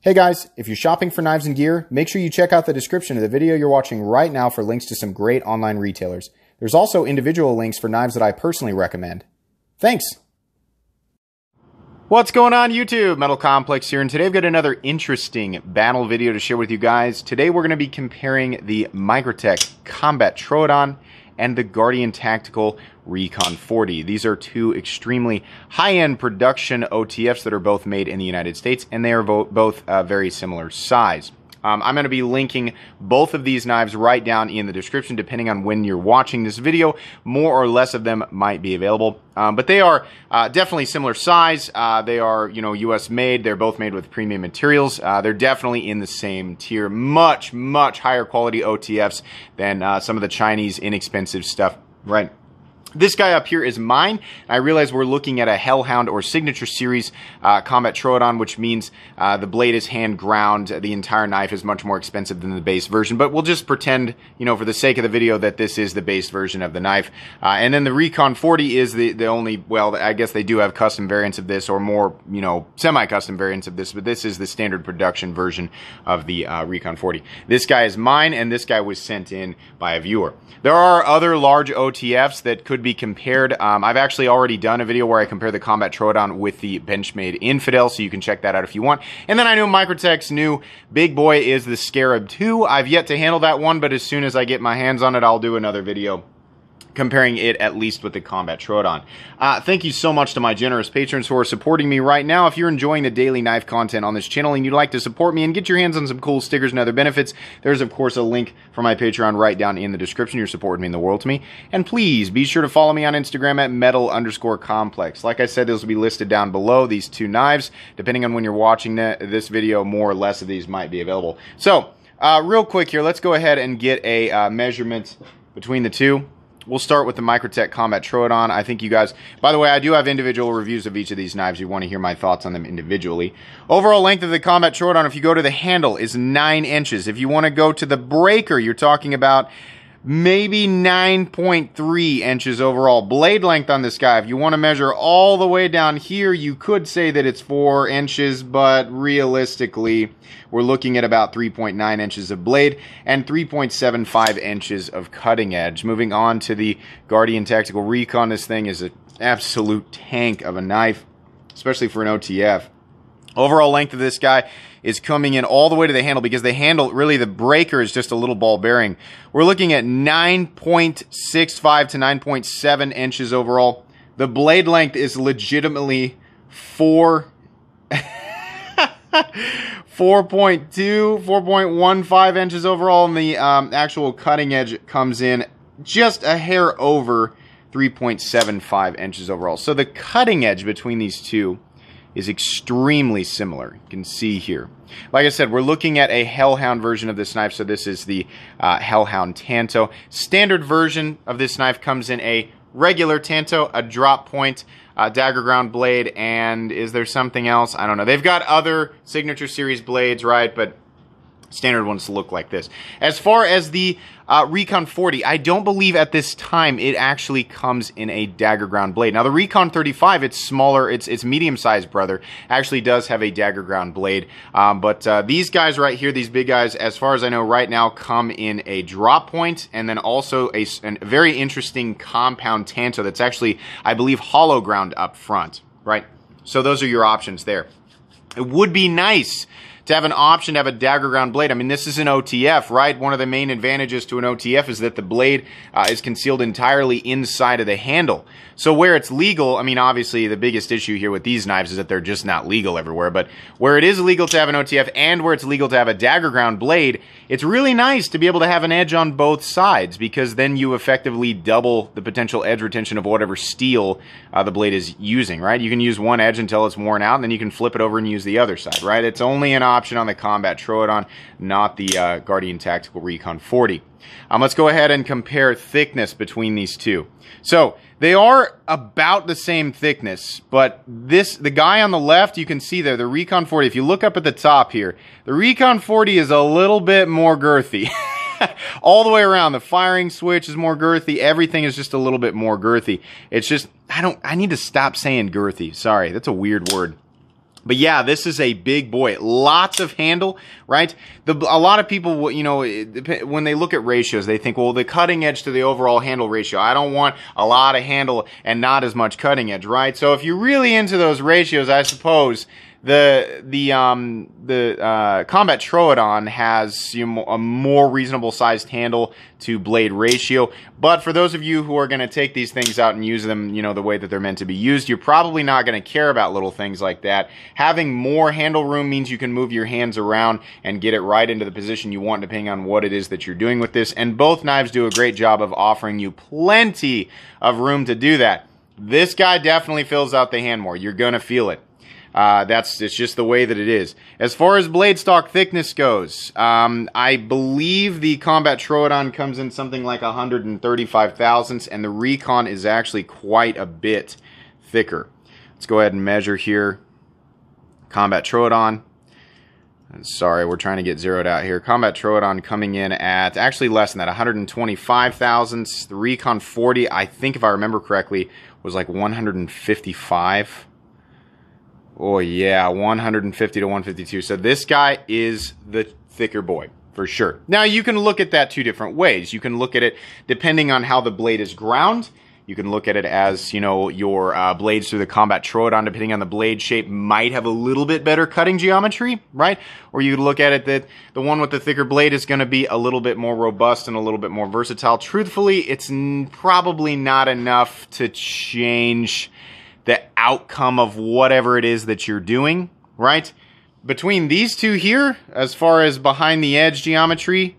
Hey guys, if you're shopping for knives and gear, make sure you check out the description of the video you're watching right now for links to some great online retailers. There's also individual links for knives that I personally recommend. Thanks! What's going on YouTube? Metal Complex here, and today I've got another interesting battle video to share with you guys. Today we're going to be comparing the Microtech Combat Troodon and the Guardian Tactical Recon 40. These are two extremely high-end production OTFs that are both made in the United States, and they are both uh, very similar size. Um, I'm going to be linking both of these knives right down in the description, depending on when you're watching this video. More or less of them might be available, um, but they are uh, definitely similar size. Uh, they are, you know, U.S. made. They're both made with premium materials. Uh, they're definitely in the same tier. Much, much higher quality OTFs than uh, some of the Chinese inexpensive stuff. Right. This guy up here is mine. I realize we're looking at a Hellhound or Signature Series uh, Combat Troodon, which means uh, the blade is hand ground. The entire knife is much more expensive than the base version, but we'll just pretend, you know, for the sake of the video that this is the base version of the knife. Uh, and then the Recon 40 is the, the only, well, I guess they do have custom variants of this or more, you know, semi-custom variants of this, but this is the standard production version of the uh, Recon 40. This guy is mine, and this guy was sent in by a viewer. There are other large OTFs that could be be compared. Um, I've actually already done a video where I compare the Combat Troodon with the Benchmade Infidel, so you can check that out if you want. And then I know Microtech's new big boy is the Scarab 2. I've yet to handle that one, but as soon as I get my hands on it, I'll do another video comparing it at least with the Combat Troodon. Uh, thank you so much to my generous patrons who are supporting me right now. If you're enjoying the daily knife content on this channel and you'd like to support me and get your hands on some cool stickers and other benefits, there's of course a link for my Patreon right down in the description. You're supporting me in the world to me. And please be sure to follow me on Instagram at metal underscore complex. Like I said, those will be listed down below, these two knives. Depending on when you're watching this video, more or less of these might be available. So, uh, real quick here, let's go ahead and get a uh, measurement between the two. We'll start with the Microtech Combat Troodon. I think you guys, by the way, I do have individual reviews of each of these knives. You want to hear my thoughts on them individually. Overall length of the Combat Troodon, if you go to the handle, is 9 inches. If you want to go to the breaker, you're talking about maybe 9.3 inches overall blade length on this guy. If you want to measure all the way down here, you could say that it's 4 inches, but realistically, we're looking at about 3.9 inches of blade and 3.75 inches of cutting edge. Moving on to the Guardian Tactical Recon, this thing is an absolute tank of a knife, especially for an OTF. Overall length of this guy is coming in all the way to the handle because the handle, really the breaker is just a little ball bearing. We're looking at 9.65 to 9.7 inches overall. The blade length is legitimately 4 4.2, 4.15 inches overall, and the um, actual cutting edge comes in just a hair over 3.75 inches overall. So the cutting edge between these two is extremely similar. You can see here. Like I said, we're looking at a Hellhound version of this knife, so this is the uh, Hellhound Tanto. Standard version of this knife comes in a regular Tanto, a drop point, dagger ground blade, and is there something else? I don't know. They've got other signature series blades, right? But standard ones look like this. As far as the uh, Recon 40, I don't believe at this time it actually comes in a dagger ground blade. Now the Recon 35, it's smaller, it's it's medium sized brother, actually does have a dagger ground blade. Um, but uh, these guys right here, these big guys, as far as I know right now, come in a drop point and then also a, a very interesting compound tanto that's actually, I believe, hollow ground up front, right? So those are your options there. It would be nice to have an option to have a dagger ground blade. I mean, this is an OTF, right? One of the main advantages to an OTF is that the blade uh, is concealed entirely inside of the handle. So where it's legal, I mean, obviously the biggest issue here with these knives is that they're just not legal everywhere, but where it is legal to have an OTF and where it's legal to have a dagger ground blade, it's really nice to be able to have an edge on both sides because then you effectively double the potential edge retention of whatever steel uh, the blade is using, right? You can use one edge until it's worn out and then you can flip it over and use the other side, right? It's only an option on the Combat Troodon, not the uh, Guardian Tactical Recon 40. Um, let's go ahead and compare thickness between these two. So they are about the same thickness, but this the guy on the left you can see there the Recon 40. If you look up at the top here, the Recon 40 is a little bit more girthy. All the way around, the firing switch is more girthy. Everything is just a little bit more girthy. It's just I don't I need to stop saying girthy. Sorry, that's a weird word. But yeah, this is a big boy. Lots of handle, right? The, a lot of people, you know, when they look at ratios, they think, well, the cutting edge to the overall handle ratio. I don't want a lot of handle and not as much cutting edge, right? So if you're really into those ratios, I suppose the the um the uh, combat troodon has you know, a more reasonable sized handle to blade ratio. But for those of you who are going to take these things out and use them you know the way that they're meant to be used you're probably not going to care about little things like that. Having more handle room means you can move your hands around and get it right into the position you want depending on what it is that you're doing with this. And both knives do a great job of offering you plenty of room to do that. This guy definitely fills out the hand more. You're going to feel it uh, that's it's just the way that it is. As far as blade stock thickness goes, um, I believe the Combat Troodon comes in something like 135 thousandths, and the Recon is actually quite a bit thicker. Let's go ahead and measure here. Combat Troodon. Sorry, we're trying to get zeroed out here. Combat Troodon coming in at actually less than that, 125 thousandths. The Recon 40, I think if I remember correctly, was like 155 Oh yeah, 150 to 152. So this guy is the thicker boy for sure. Now you can look at that two different ways. You can look at it depending on how the blade is ground. You can look at it as, you know, your uh, blades through the Combat Troodon, depending on the blade shape, might have a little bit better cutting geometry, right? Or you look at it that the one with the thicker blade is going to be a little bit more robust and a little bit more versatile. Truthfully, it's probably not enough to change the outcome of whatever it is that you're doing, right? Between these two here, as far as behind the edge geometry,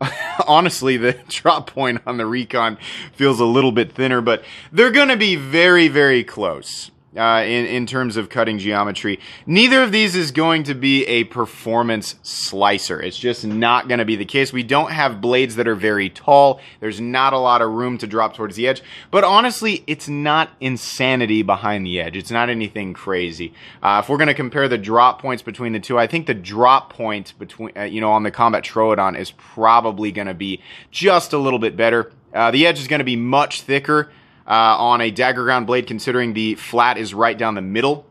honestly, the drop point on the Recon feels a little bit thinner, but they're going to be very, very close uh, in, in terms of cutting geometry. Neither of these is going to be a performance slicer. It's just not going to be the case. We don't have blades that are very tall. There's not a lot of room to drop towards the edge. But honestly, it's not insanity behind the edge. It's not anything crazy. Uh, if we're going to compare the drop points between the two, I think the drop point between, uh, you know, on the Combat Troodon is probably going to be just a little bit better. Uh, the edge is going to be much thicker on a dagger ground blade, considering the flat is right down the middle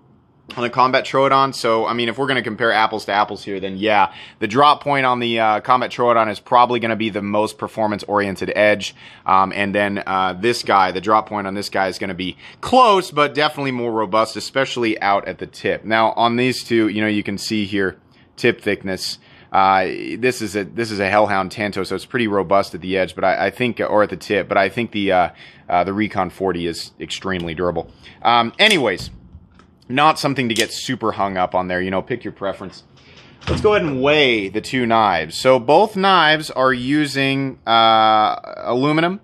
on the Combat Troodon. So, I mean, if we're going to compare apples to apples here, then yeah, the drop point on the uh, Combat Troodon is probably going to be the most performance-oriented edge. Um, and then uh, this guy, the drop point on this guy is going to be close, but definitely more robust, especially out at the tip. Now, on these two, you know, you can see here tip thickness. Uh, this is a this is a Hellhound Tanto, so it's pretty robust at the edge, but I, I think or at the tip. But I think the uh, uh, the Recon 40 is extremely durable. Um, anyways, not something to get super hung up on there. You know, pick your preference. Let's go ahead and weigh the two knives. So both knives are using uh, aluminum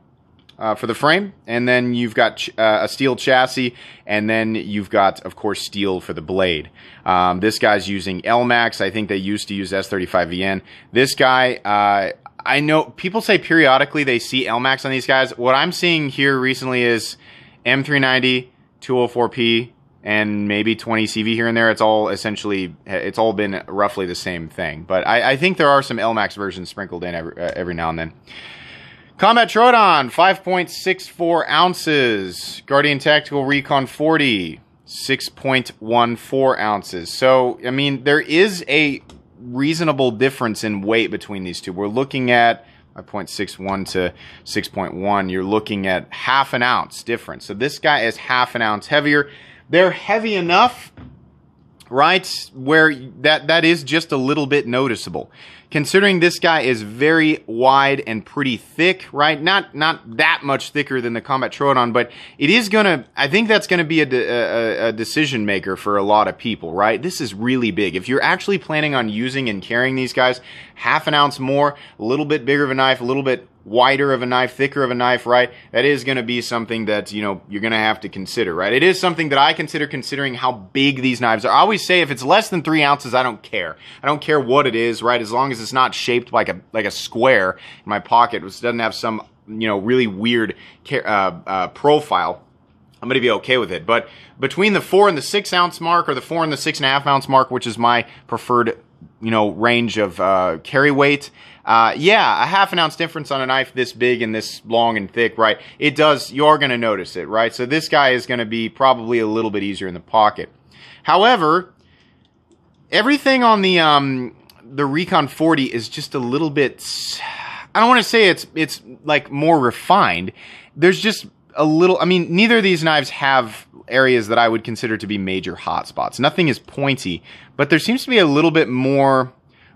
uh, for the frame, and then you've got uh, a steel chassis, and then you've got, of course, steel for the blade. Um, this guy's using Elmax. I think they used to use S35VN. This guy, uh, I know people say periodically they see Elmax on these guys. What I'm seeing here recently is M390, 204P, and maybe 20 CV here and there. It's all essentially, it's all been roughly the same thing. But I, I think there are some Elmax versions sprinkled in every, uh, every now and then. Combat Troodon, 5.64 ounces. Guardian Tactical Recon 40, 6.14 ounces. So, I mean, there is a reasonable difference in weight between these two. We're looking at 0.61 to 6.1. You're looking at half an ounce difference. So this guy is half an ounce heavier. They're heavy enough right? Where that that is just a little bit noticeable. Considering this guy is very wide and pretty thick, right? Not not that much thicker than the Combat Troodon, but it is gonna. I think that's gonna be a, de a, a decision maker for a lot of people, right? This is really big. If you're actually planning on using and carrying these guys, half an ounce more, a little bit bigger of a knife, a little bit wider of a knife, thicker of a knife, right? That is going to be something that, you know, you're going to have to consider, right? It is something that I consider considering how big these knives are. I always say if it's less than three ounces, I don't care. I don't care what it is, right? As long as it's not shaped like a, like a square in my pocket, which doesn't have some, you know, really weird uh, uh, profile. I'm going to be okay with it. But between the four and the six ounce mark or the four and the six and a half ounce mark, which is my preferred, you know, range of uh, carry weight, uh, yeah, a half an ounce difference on a knife this big and this long and thick, right? It does, you are going to notice it, right? So this guy is going to be probably a little bit easier in the pocket. However, everything on the um, the Recon 40 is just a little bit. I don't want to say it's it's like more refined. There's just a little. I mean, neither of these knives have areas that I would consider to be major hotspots. Nothing is pointy, but there seems to be a little bit more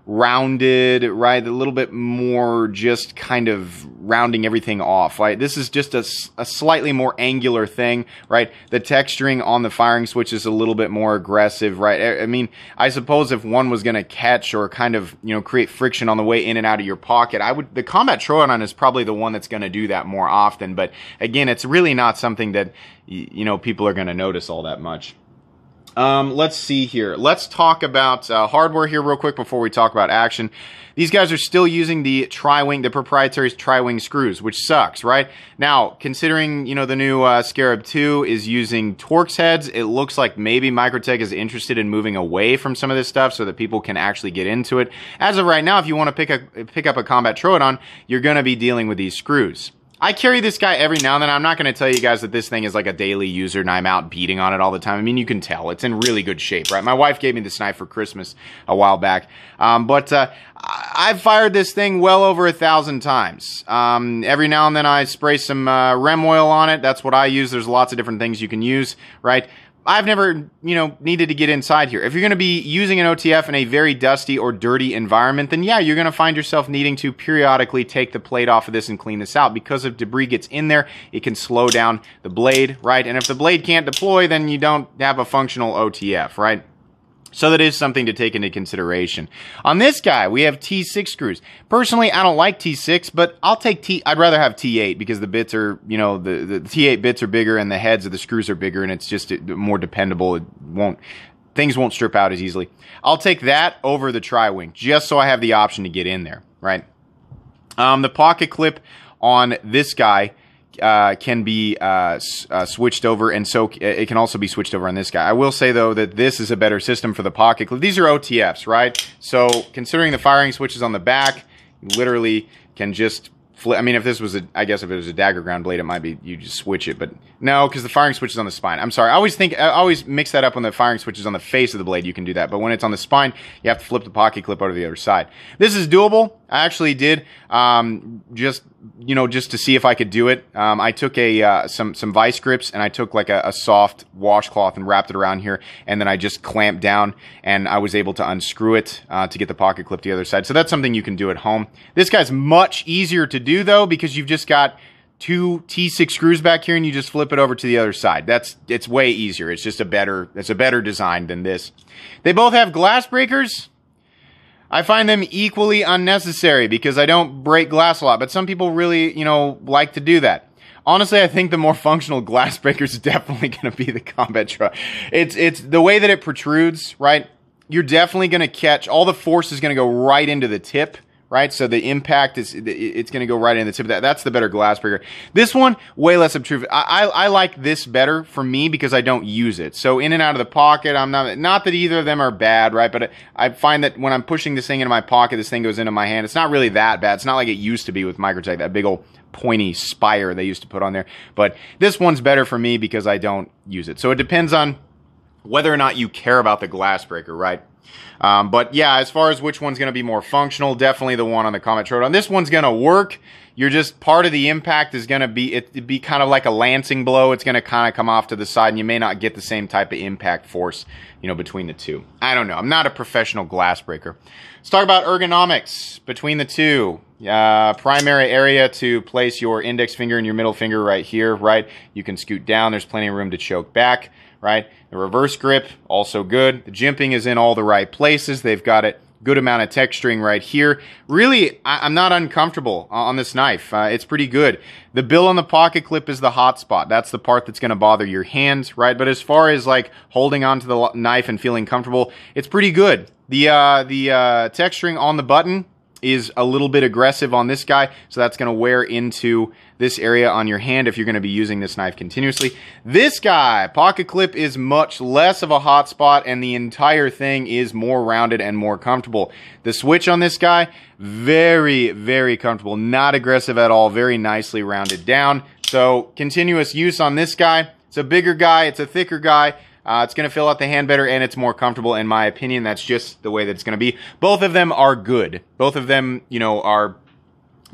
rounded, right? A little bit more just kind of rounding everything off, right? This is just a, a slightly more angular thing, right? The texturing on the firing switch is a little bit more aggressive, right? I mean, I suppose if one was going to catch or kind of, you know, create friction on the way in and out of your pocket, I would, the Combat Troodon is probably the one that's going to do that more often. But again, it's really not something that, you know, people are going to notice all that much. Um, let's see here. Let's talk about uh, hardware here real quick before we talk about action. These guys are still using the tri-wing, the proprietary tri-wing screws, which sucks, right? Now, considering, you know, the new uh, Scarab 2 is using Torx heads, it looks like maybe Microtech is interested in moving away from some of this stuff so that people can actually get into it. As of right now, if you want to pick, a, pick up a Combat Troodon, you're going to be dealing with these screws. I carry this guy every now and then. I'm not going to tell you guys that this thing is like a daily user and I'm out beating on it all the time. I mean, you can tell. It's in really good shape, right? My wife gave me this knife for Christmas a while back. Um, but uh, I've fired this thing well over a thousand times. Um, every now and then I spray some uh, rem oil on it. That's what I use. There's lots of different things you can use, right? I've never, you know, needed to get inside here. If you're going to be using an OTF in a very dusty or dirty environment, then yeah, you're going to find yourself needing to periodically take the plate off of this and clean this out. Because if debris gets in there, it can slow down the blade, right? And if the blade can't deploy, then you don't have a functional OTF, right? So that is something to take into consideration. On this guy, we have T6 screws. Personally, I don't like T6, but I'll take T. I'd rather have T8 because the bits are, you know, the, the T8 bits are bigger and the heads of the screws are bigger and it's just more dependable. It won't, things won't strip out as easily. I'll take that over the tri-wing just so I have the option to get in there, right? Um, the pocket clip on this guy uh, can be uh, uh, switched over, and so it can also be switched over on this guy. I will say though that this is a better system for the pocket. These are OTFs, right? So considering the firing switches on the back, you literally can just flip. I mean, if this was a, I guess if it was a dagger ground blade, it might be you just switch it, but no, because the firing switch is on the spine. I'm sorry, I always think I always mix that up when the firing switch is on the face of the blade. You can do that, but when it's on the spine, you have to flip the pocket clip over to the other side. This is doable. I actually did um, just you know just to see if I could do it. Um, I took a uh, some some vice grips and I took like a, a, soft washcloth and wrapped it around here, and then I just clamped down and I was able to unscrew it uh, to get the pocket clip to the other side. So that's something you can do at home. This guy's much easier to do though because you've just got two T6 screws back here and you just flip it over to the other side. That's it's way easier. It's just a better it's a better design than this. They both have glass breakers. I find them equally unnecessary because I don't break glass a lot, but some people really, you know, like to do that. Honestly, I think the more functional glass breaker is definitely going to be the combat truck. It's it's the way that it protrudes, right? You're definitely going to catch all the force is going to go right into the tip right? So the impact is it's going to go right in the tip of that. That's the better glass breaker. This one way less obtrusive. I, I, I like this better for me because I don't use it. So in and out of the pocket, I'm not not that either of them are bad, right? But I find that when I'm pushing this thing into my pocket, this thing goes into my hand. It's not really that bad. It's not like it used to be with Microtech, that big old pointy spire they used to put on there. But this one's better for me because I don't use it. So it depends on whether or not you care about the glass breaker, right? Um, but yeah, as far as which one's going to be more functional, definitely the one on the Combat Troodon. This one's going to work. You're just part of the impact is going to be it be kind of like a lancing blow. It's going to kind of come off to the side, and you may not get the same type of impact force, you know, between the two. I don't know. I'm not a professional glass breaker. Let's talk about ergonomics between the two. Uh, primary area to place your index finger and your middle finger right here, right? You can scoot down. There's plenty of room to choke back right? The reverse grip, also good. The jimping is in all the right places. They've got it good amount of texturing right here. Really, I, am not uncomfortable on this knife. Uh, it's pretty good. The bill on the pocket clip is the hot spot. That's the part that's going to bother your hands, right? But as far as like holding onto the knife and feeling comfortable, it's pretty good. The uh, the uh, texturing on the button is a little bit aggressive on this guy, so that's going to wear into this area on your hand if you're going to be using this knife continuously. This guy, pocket clip, is much less of a hot spot, and the entire thing is more rounded and more comfortable. The switch on this guy, very, very comfortable, not aggressive at all, very nicely rounded down. So continuous use on this guy. It's a bigger guy, it's a thicker guy. Uh, it's going to fill out the hand better and it's more comfortable in my opinion. That's just the way that it's going to be. Both of them are good. Both of them, you know, are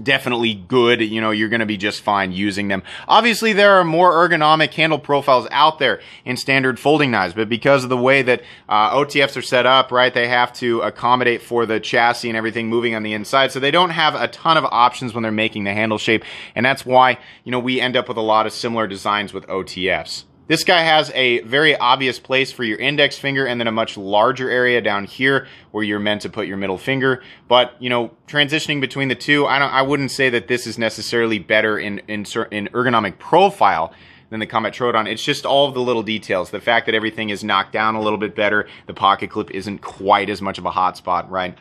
definitely good. You know, you're going to be just fine using them. Obviously, there are more ergonomic handle profiles out there in standard folding knives, but because of the way that uh, OTFs are set up, right, they have to accommodate for the chassis and everything moving on the inside. So they don't have a ton of options when they're making the handle shape. And that's why, you know, we end up with a lot of similar designs with OTFs. This guy has a very obvious place for your index finger and then a much larger area down here where you're meant to put your middle finger. But, you know, transitioning between the two, I don't I wouldn't say that this is necessarily better in in, in ergonomic profile than the Combat Troodon. It's just all of the little details. The fact that everything is knocked down a little bit better, the pocket clip isn't quite as much of a hot spot, right?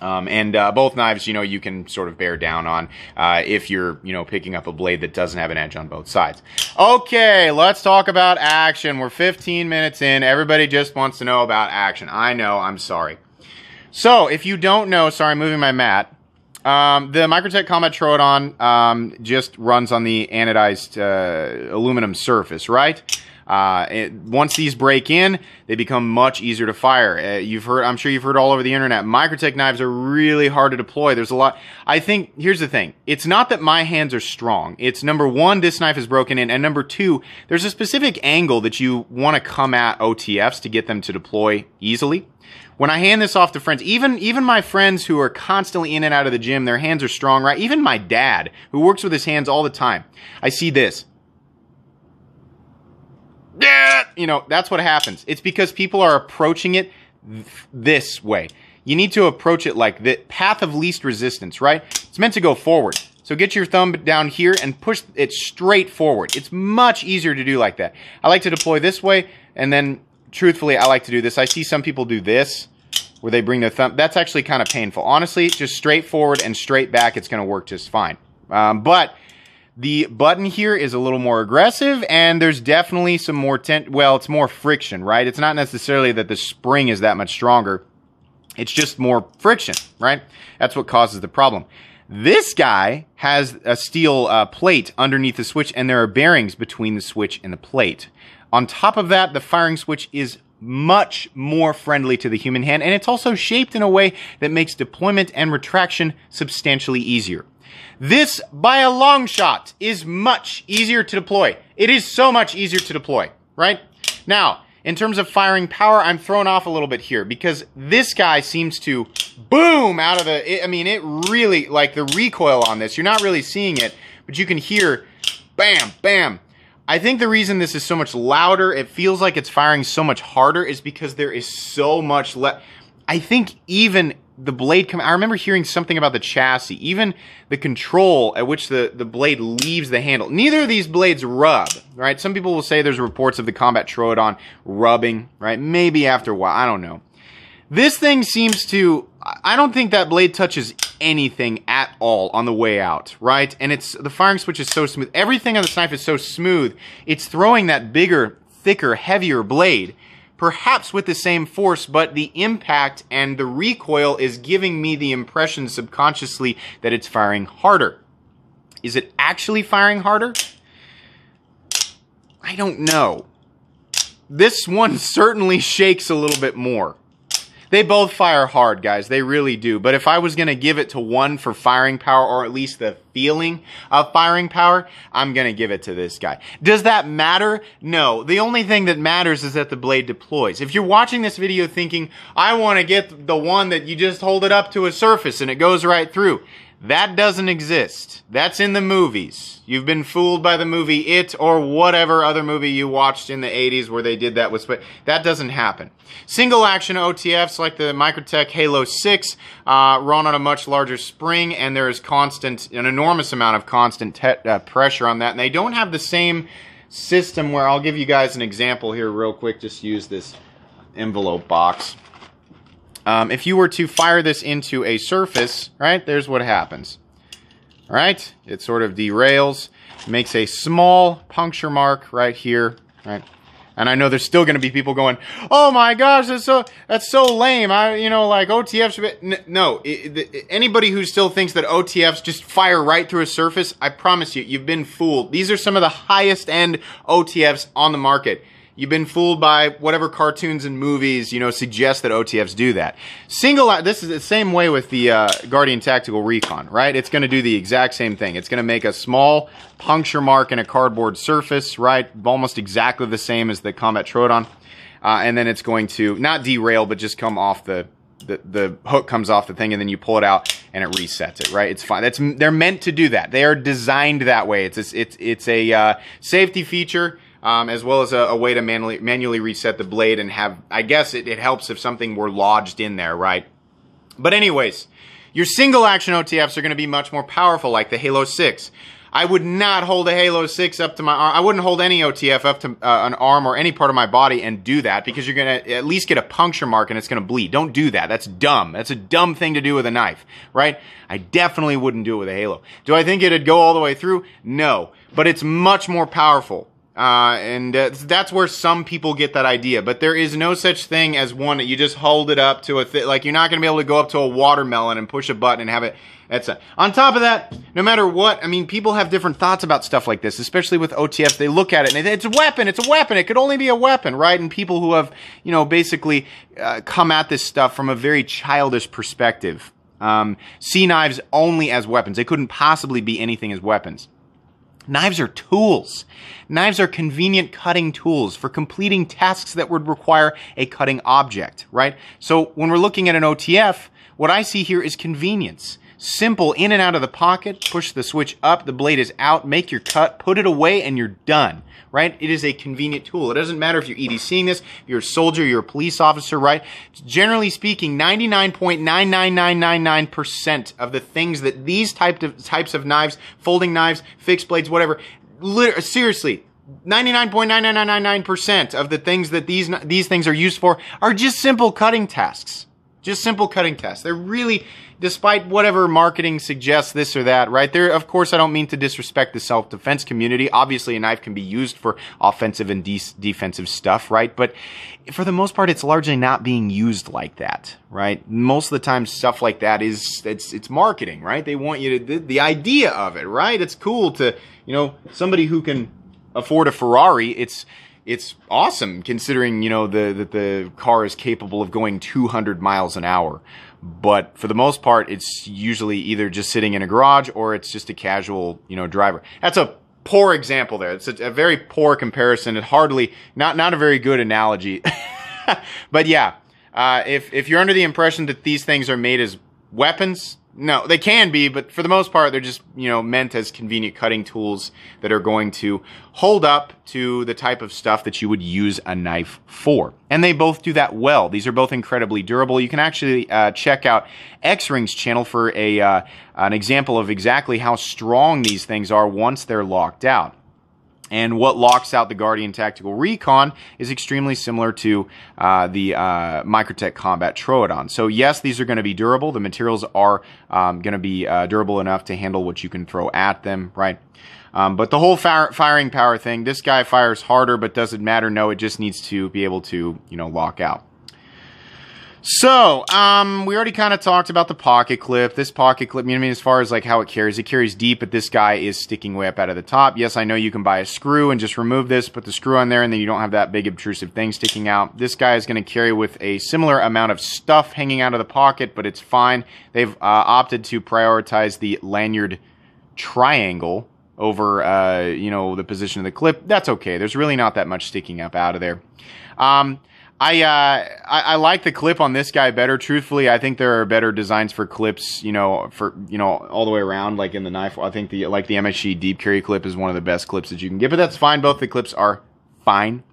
Um, and uh, both knives, you know, you can sort of bear down on uh, if you're, you know, picking up a blade that doesn't have an edge on both sides. Okay, let's talk about action. We're 15 minutes in. Everybody just wants to know about action. I know, I'm sorry. So, if you don't know, sorry, I'm moving my mat. Um, the Microtech Combat Troodon um, just runs on the anodized uh, aluminum surface, right? Uh, it, once these break in, they become much easier to fire. Uh, you've heard, I'm sure you've heard all over the internet. Microtech knives are really hard to deploy. There's a lot. I think here's the thing. It's not that my hands are strong. It's number one, this knife is broken in, and number two, there's a specific angle that you want to come at OTFs to get them to deploy easily. When I hand this off to friends, even even my friends who are constantly in and out of the gym, their hands are strong, right? Even my dad, who works with his hands all the time, I see this yeah, you know, that's what happens. It's because people are approaching it th this way. You need to approach it like the path of least resistance, right? It's meant to go forward. So get your thumb down here and push it straight forward. It's much easier to do like that. I like to deploy this way, and then truthfully, I like to do this. I see some people do this, where they bring their thumb. That's actually kind of painful. Honestly, just straight forward and straight back, it's going to work just fine. Um, but the button here is a little more aggressive and there's definitely some more tent. Well, it's more friction, right? It's not necessarily that the spring is that much stronger. It's just more friction, right? That's what causes the problem. This guy has a steel uh, plate underneath the switch and there are bearings between the switch and the plate. On top of that, the firing switch is much more friendly to the human hand and it's also shaped in a way that makes deployment and retraction substantially easier. This, by a long shot, is much easier to deploy. It is so much easier to deploy, right? Now, in terms of firing power, I'm thrown off a little bit here because this guy seems to boom out of the, it, I mean, it really, like the recoil on this, you're not really seeing it, but you can hear bam, bam. I think the reason this is so much louder, it feels like it's firing so much harder is because there is so much less. I think even the blade come I remember hearing something about the chassis, even the control at which the, the blade leaves the handle. Neither of these blades rub, right? Some people will say there's reports of the Combat Troodon rubbing, right? Maybe after a while, I don't know. This thing seems to, I don't think that blade touches anything at all on the way out, right? And it's, the firing switch is so smooth. Everything on this knife is so smooth. It's throwing that bigger, thicker, heavier blade perhaps with the same force, but the impact and the recoil is giving me the impression subconsciously that it's firing harder. Is it actually firing harder? I don't know. This one certainly shakes a little bit more. They both fire hard, guys. They really do. But if I was going to give it to one for firing power, or at least the feeling of firing power, I'm going to give it to this guy. Does that matter? No. The only thing that matters is that the blade deploys. If you're watching this video thinking, I want to get the one that you just hold it up to a surface and it goes right through, that doesn't exist. That's in the movies. You've been fooled by the movie It or whatever other movie you watched in the 80s where they did that with split. That doesn't happen. Single action OTFs like the Microtech Halo 6 uh, run on a much larger spring and there is constant, an enormous amount of constant uh, pressure on that. And they don't have the same system where I'll give you guys an example here real quick. Just use this envelope box. Um, if you were to fire this into a surface, right, there's what happens. All right, it sort of derails, makes a small puncture mark right here, right? And I know there's still going to be people going, "Oh my gosh, that's so that's so lame." I, you know, like OTFs. Should no, it, it, anybody who still thinks that OTFs just fire right through a surface, I promise you, you've been fooled. These are some of the highest end OTFs on the market. You've been fooled by whatever cartoons and movies, you know, suggest that OTFs do that. Single, this is the same way with the uh, Guardian Tactical Recon, right? It's going to do the exact same thing. It's going to make a small puncture mark in a cardboard surface, right? Almost exactly the same as the Combat Troodon. Uh, and then it's going to not derail, but just come off the, the, the hook comes off the thing and then you pull it out and it resets it, right? It's fine. That's, they're meant to do that. They are designed that way. It's a, it's, it's a uh, safety feature um, as well as a, a, way to manually manually reset the blade and have. I guess it, it helps if something were lodged in there, right? But anyways, your single action OTFs are going to be much more powerful, like the Halo 6. I would not hold a Halo 6 up to my arm. I wouldn't hold any OTF up to uh, an arm or any part of my body and do that because you're going to at least get a puncture mark and it's going to bleed. Don't do that. That's dumb. That's a dumb thing to do with a knife, right? I definitely wouldn't do it with a Halo. Do I think it'd go all the way through? No. But it's much more powerful. Uh, and uh, that's where some people get that idea. But there is no such thing as one that you just hold it up to a th- like you're not going to be able to go up to a watermelon and push a button and have it. That's it. On top of that, no matter what, I mean, people have different thoughts about stuff like this, especially with OTFs. They look at it and it's a weapon. It's a weapon. It could only be a weapon, right? And people who have, you know, basically uh, come at this stuff from a very childish perspective um, see knives only as weapons. They couldn't possibly be anything as weapons. Knives are tools. Knives are convenient cutting tools for completing tasks that would require a cutting object, right? So when we're looking at an OTF, what I see here is convenience. Simple, in and out of the pocket, push the switch up, the blade is out, make your cut, put it away, and you're done right? It is a convenient tool. It doesn't matter if you're EDCing this, you're a soldier, you're a police officer, right? Generally speaking, 99.99999% of the things that these type of, types of knives, folding knives, fixed blades, whatever, seriously, 99.99999% of the things that these these things are used for are just simple cutting tasks. Just simple cutting tasks. They're really despite whatever marketing suggests this or that, right? There, of course, I don't mean to disrespect the self-defense community. Obviously, a knife can be used for offensive and de- defensive stuff, right? But for the most part, it's largely not being used like that, right? Most of the time, stuff like that is it's it's marketing, right? They want you to the, the idea of it, right? It's cool to you know somebody who can afford a Ferrari. It's it's awesome considering you know the that the car is capable of going 200 miles an hour. But for the most part it's usually either just sitting in a garage or it's just a casual you know driver. That's a poor example there. It's a, a very poor comparison it hardly not not a very good analogy. But yeah uh, if if you're under the impression that these things are made as weapons no, they can be, but for the most part, they're just, you know, meant as convenient cutting tools that are going to hold up to the type of stuff that you would use a knife for. And they both do that well. These are both incredibly durable. You can actually uh, check out X-Ring's channel for a uh, an example of exactly how strong these things are once they're locked out. And what locks out the Guardian Tactical Recon is extremely similar to uh, the uh, Microtech Combat Troodon. So yes, these are going to be durable. The materials are um, going to be uh, durable enough to handle what you can throw at them, right? Um, but the whole fire, firing power thing, this guy fires harder, but does it matter? No, it just needs to be able to, you know, lock out. So, um, we already kind of talked about the pocket clip. This pocket clip, I mean, as far as like how it carries, it carries deep, but this guy is sticking way up out of the top. Yes, I know you can buy a screw and just remove this, put the screw on there, and then you don't have that big obtrusive thing sticking out. This guy is going to carry with a similar amount of stuff hanging out of the pocket, but it's fine. They've uh, opted to prioritize the lanyard triangle over, uh, you know, the position of the clip. That's okay. There's really not that much sticking up out of there. Um, I, uh, I, I like the clip on this guy better. Truthfully, I think there are better designs for clips. You know, for you know all the way around, like in the knife. I think the like the MSG deep carry clip is one of the best clips that you can get. But that's fine. Both the clips are fine.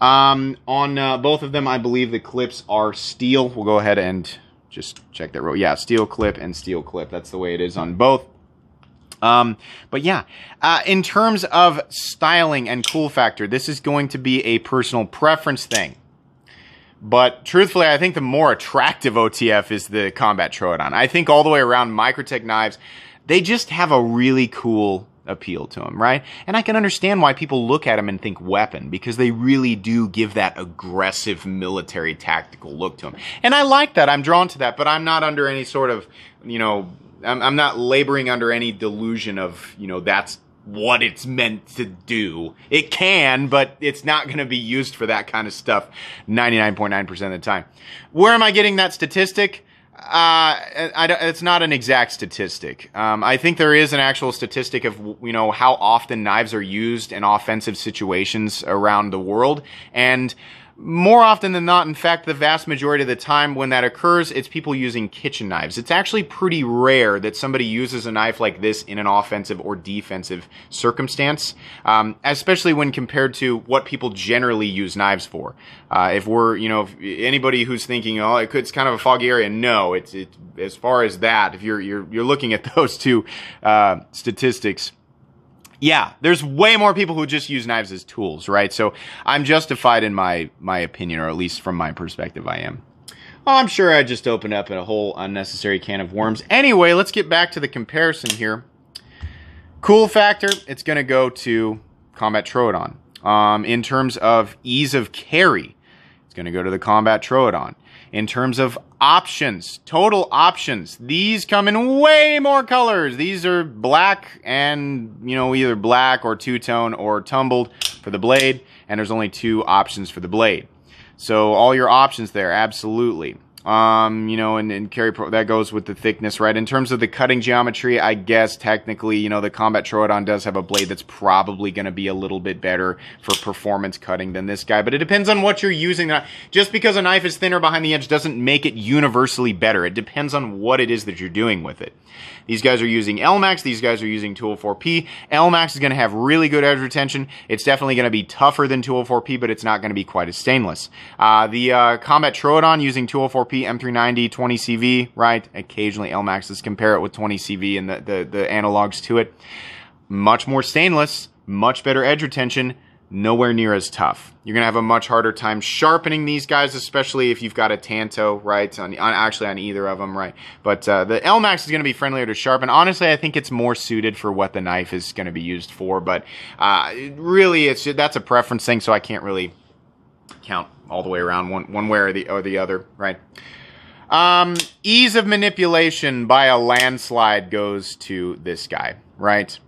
Um, on uh, both of them, I believe the clips are steel. We'll go ahead and just check that row. Yeah, steel clip and steel clip. That's the way it is on both. Um, but yeah, uh, in terms of styling and cool factor, this is going to be a personal preference thing. But truthfully, I think the more attractive OTF is the Combat Troodon. I think all the way around Microtech knives, they just have a really cool appeal to them, right? And I can understand why people look at them and think weapon because they really do give that aggressive military tactical look to them. And I like that. I'm drawn to that, but I'm not under any sort of, you know, I'm, I'm not laboring under any delusion of, you know, that's what it's meant to do. It can, but it's not going to be used for that kind of stuff 99.9% of the time. Where am I getting that statistic? Uh, I, it's not an exact statistic. Um, I think there is an actual statistic of you know how often knives are used in offensive situations around the world, and more often than not, in fact, the vast majority of the time when that occurs, it's people using kitchen knives. It's actually pretty rare that somebody uses a knife like this in an offensive or defensive circumstance, um, especially when compared to what people generally use knives for. Uh, if we're, you know, anybody who's thinking, oh, it could, it's kind of a foggy area, no, it's, it's as far as that. If you're you're you're looking at those two uh, statistics yeah, there's way more people who just use knives as tools, right? So I'm justified in my my opinion, or at least from my perspective, I am. I'm sure I just opened up a whole unnecessary can of worms. Anyway, let's get back to the comparison here. Cool factor, it's going to go to Combat Troodon. Um, in terms of ease of carry, it's going to go to the Combat Troodon in terms of options, total options. These come in way more colors. These are black and, you know, either black or two-tone or tumbled for the blade, and there's only two options for the blade. So all your options there, absolutely. Um, you know, and, and carry pro, that goes with the thickness, right? In terms of the cutting geometry, I guess technically, you know, the Combat Troodon does have a blade that's probably going to be a little bit better for performance cutting than this guy, but it depends on what you're using. Just because a knife is thinner behind the edge doesn't make it universally better. It depends on what it is that you're doing with it. These guys are using Elmax. These guys are using 204P. Elmax is going to have really good edge retention. It's definitely going to be tougher than 204P, but it's not going to be quite as stainless. Uh, the uh, Combat Troodon using 204P M390 20CV, right? Occasionally Elmaxes compare it with 20CV and the, the, the analogs to it. Much more stainless, much better edge retention, nowhere near as tough. You're going to have a much harder time sharpening these guys, especially if you've got a Tanto, right? On, on actually on either of them, right? But uh, the Elmax is going to be friendlier to sharpen. Honestly, I think it's more suited for what the knife is going to be used for. But uh, really, it's that's a preference thing, so I can't really count all the way around one one way or the or the other, right? Um, ease of manipulation by a landslide goes to this guy, right?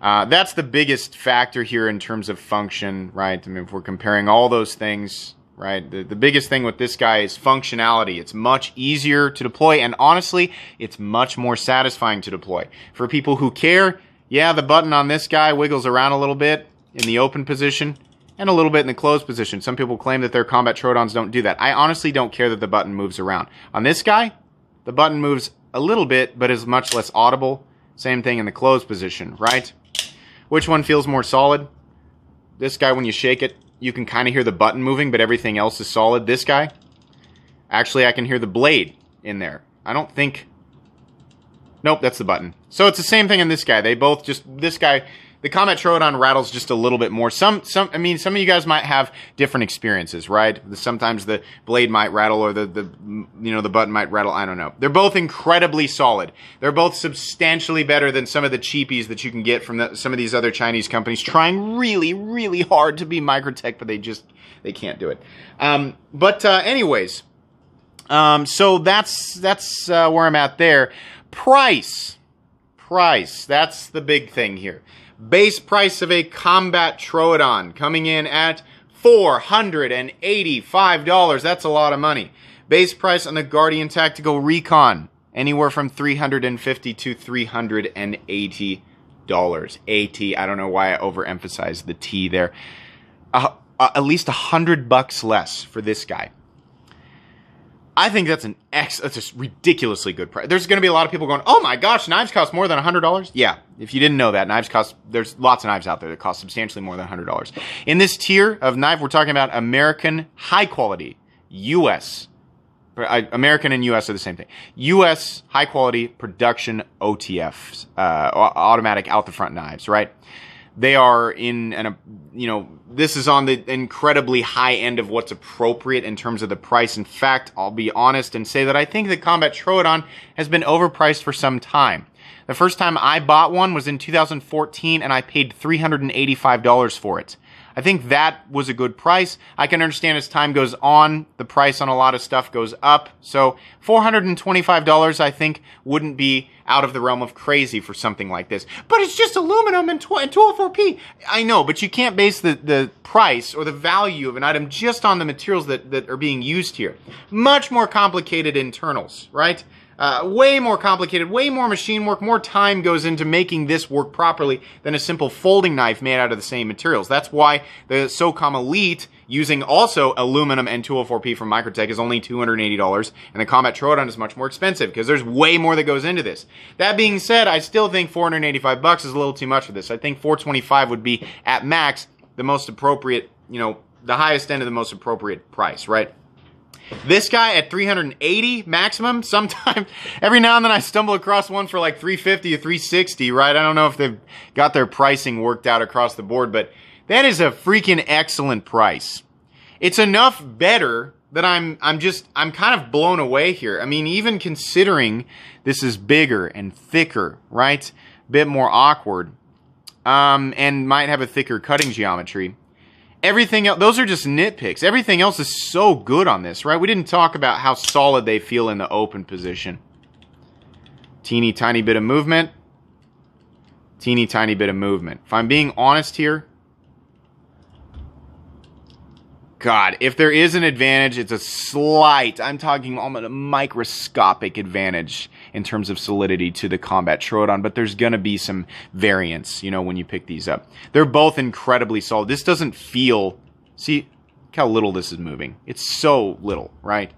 Uh, that's the biggest factor here in terms of function, right? I mean, if we're comparing all those things, right? The, the biggest thing with this guy is functionality. It's much easier to deploy, and honestly, it's much more satisfying to deploy. For people who care, yeah, the button on this guy wiggles around a little bit in the open position and a little bit in the closed position. Some people claim that their combat Troodons don't do that. I honestly don't care that the button moves around. On this guy, the button moves a little bit, but is much less audible. Same thing in the closed position, right? Which one feels more solid? This guy, when you shake it, you can kind of hear the button moving, but everything else is solid. This guy, actually, I can hear the blade in there. I don't think... Nope, that's the button. So it's the same thing in this guy. They both just... This guy the Combat Troodon rattles just a little bit more. Some, some, I mean, some of you guys might have different experiences, right? Sometimes the blade might rattle or the, the, you know, the button might rattle. I don't know. They're both incredibly solid. They're both substantially better than some of the cheapies that you can get from the, some of these other Chinese companies trying really, really hard to be Microtech, but they just, they can't do it. Um, but, uh, anyways, um, so that's, that's, uh, where I'm at there. Price. Price. That's the big thing here. Base price of a Combat Troodon coming in at $485. That's a lot of money. Base price on the Guardian Tactical Recon, anywhere from 350 to $380. AT, I don't know why I overemphasized the T there. Uh, uh, at least a hundred bucks less for this guy. I think that's an ex. That's a ridiculously good price. There's going to be a lot of people going, "Oh my gosh, knives cost more than hundred dollars." Yeah, if you didn't know that, knives cost. There's lots of knives out there that cost substantially more than hundred dollars. In this tier of knife, we're talking about American high quality U.S. American and U.S. are the same thing. U.S. high quality production OTFs, uh, automatic out the front knives, right? They are in an, you know, this is on the incredibly high end of what's appropriate in terms of the price. In fact, I'll be honest and say that I think the Combat Troodon has been overpriced for some time. The first time I bought one was in 2014 and I paid $385 for it. I think that was a good price. I can understand as time goes on, the price on a lot of stuff goes up. So $425, I think, wouldn't be out of the realm of crazy for something like this. But it's just aluminum and, tw- and 204P. I know, but you can't base the, the price or the value of an item just on the materials that, that are being used here. Much more complicated internals, right? Uh, way more complicated, way more machine work, more time goes into making this work properly than a simple folding knife made out of the same materials. That's why the SOCOM Elite, using also aluminum and 204P from Microtech, is only $280, and the Combat Troodon is much more expensive because there's way more that goes into this. That being said, I still think 485 bucks is a little too much for this. I think 425 would be at max the most appropriate, you know, the highest end of the most appropriate price, right? This guy at 380 maximum. Sometimes, every now and then I stumble across one for like 350 or 360, right? I don't know if they've got their pricing worked out across the board, but that is a freaking excellent price. It's enough better that I'm, I'm just, I'm kind of blown away here. I mean, even considering this is bigger and thicker, right? Bit more awkward, um, and might have a thicker cutting geometry everything else, those are just nitpicks. Everything else is so good on this, right? We didn't talk about how solid they feel in the open position. Teeny tiny bit of movement. Teeny tiny bit of movement. If I'm being honest here, God, if there is an advantage, it's a slight, I'm talking almost a microscopic advantage in terms of solidity to the Combat Troodon, but there's going to be some variance, you know, when you pick these up. They're both incredibly solid. This doesn't feel, see how little this is moving. It's so little, right?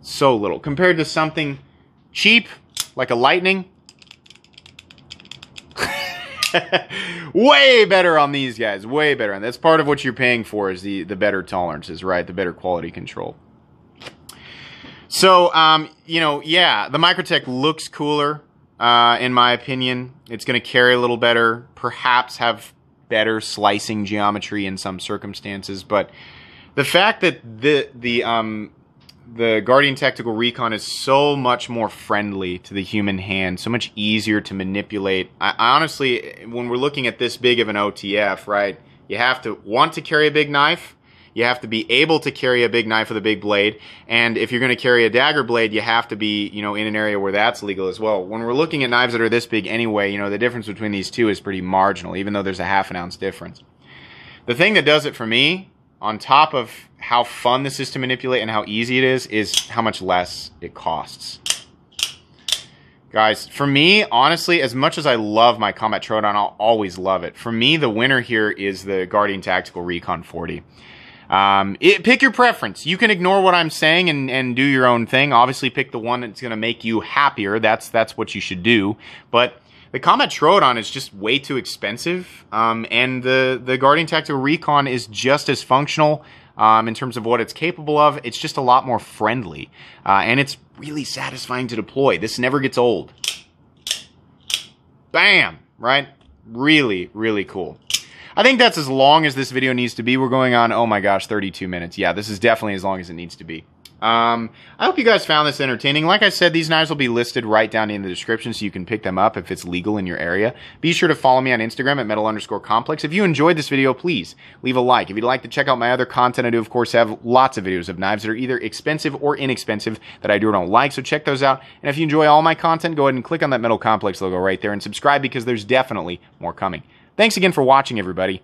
So little. Compared to something cheap, like a Lightning, way better on these guys. Way better. And that's part of what you're paying for is the, the better tolerances, right? The better quality control. So, um, you know, yeah, the Microtech looks cooler, uh, in my opinion. It's going to carry a little better, perhaps have better slicing geometry in some circumstances, but the fact that the the um, the Guardian Tactical Recon is so much more friendly to the human hand, so much easier to manipulate. I, I honestly, when we're looking at this big of an OTF, right, you have to want to carry a big knife. You have to be able to carry a big knife with a big blade. And if you're going to carry a dagger blade, you have to be, you know, in an area where that's legal as well. When we're looking at knives that are this big anyway, you know, the difference between these two is pretty marginal, even though there's a half an ounce difference. The thing that does it for me on top of how fun this is to manipulate and how easy it is, is how much less it costs. Guys, for me, honestly, as much as I love my Combat Troodon, I'll always love it. For me, the winner here is the Guardian Tactical Recon 40. Um, it, pick your preference. You can ignore what I'm saying and, and do your own thing. Obviously, pick the one that's going to make you happier. That's that's what you should do. But the Combat Troodon is just way too expensive, um, and the the Guardian Tactical Recon is just as functional um, in terms of what it's capable of. It's just a lot more friendly, uh, and it's really satisfying to deploy. This never gets old. Bam! Right? Really, really cool. I think that's as long as this video needs to be. We're going on, oh my gosh, 32 minutes. Yeah, this is definitely as long as it needs to be. Um, I hope you guys found this entertaining. Like I said, these knives will be listed right down in the description so you can pick them up if it's legal in your area. Be sure to follow me on Instagram at metal underscore complex. If you enjoyed this video, please leave a like. If you'd like to check out my other content, I do, of course, have lots of videos of knives that are either expensive or inexpensive that I do or don't like, so check those out. And if you enjoy all my content, go ahead and click on that metal complex logo right there and subscribe because there's definitely more coming. Thanks again for watching, everybody.